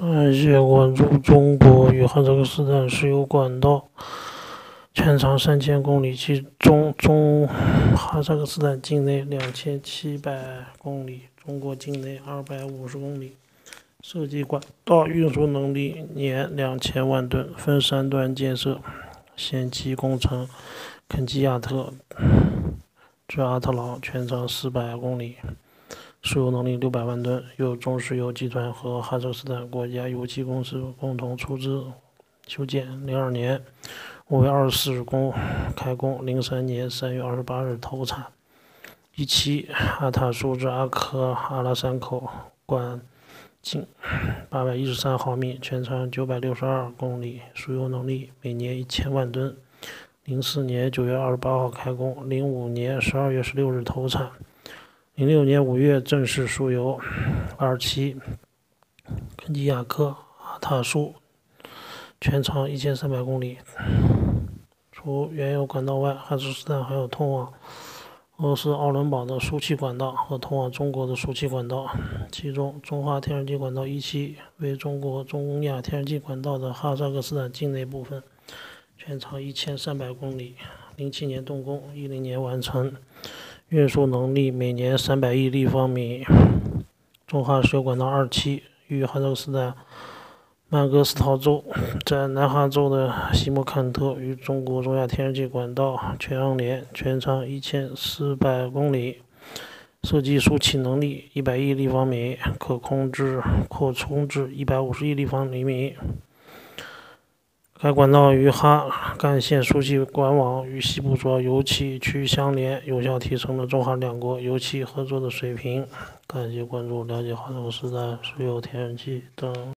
感谢关注中国与哈萨克斯坦石油管道，全长三千公里，其中中哈萨克斯坦境内两千七百公里，中国境内二百五十公里。设计管道运输能力年两千万吨，分三段建设。先期工程：肯吉亚特至阿特朗，全长四百公里。输油能力六百万吨，由中石油集团和哈萨克斯坦国家油气公司共同出资修建。零二年五月二十四日公开工，零三年三月二十八日投产。一期阿塔苏至阿克阿拉山口管径八百一十三毫米，全长九百六十二公里，输油能力每年一千万吨。零四年九月二十八号开工，零五年十二月十六日投产。零六年五月正式输油。二期肯吉亚克阿塔苏全长一千三百公里。除原油管道外，哈萨克斯坦还有通往俄罗斯奥伦堡的输气管道和通往中国的输气管道。其中，中哈天然气管道一期为中国中亚天然气管道的哈萨克斯坦境内部分，全长一千三百公里。零七年动工，一零年完成。运输能力每年三百亿立方米。中哈石油管道二期与哈萨克斯坦曼戈斯陶州，在南哈州的西莫坎特与中国中亚天然气管道全相连，全长一千四百公里，设计输气能力一百亿立方米，可控制扩充至一百五十亿立方厘米。该管道与哈干线输气管网与西部主要油气区相连，有效提升了中哈两国油气合作的水平。感谢关注，了解哈萨克斯坦石油、天然气等。